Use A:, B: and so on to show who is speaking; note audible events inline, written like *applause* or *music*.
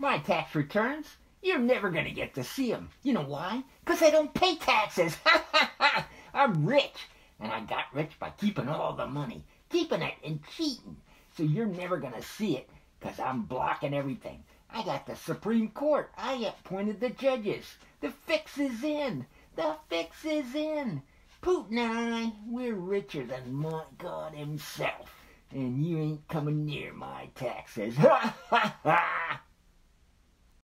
A: My tax returns, you're never going to get to see them. You know why? Because I don't pay taxes. *laughs* I'm rich, and I got rich by keeping all the money, keeping it and cheating. So you're never going to see it because I'm blocking everything. I got the Supreme Court. I appointed the judges. The fix is in. The fix is in. Putin and I, we're richer than my God himself. And you ain't coming near my taxes. *laughs* Ha ha ha!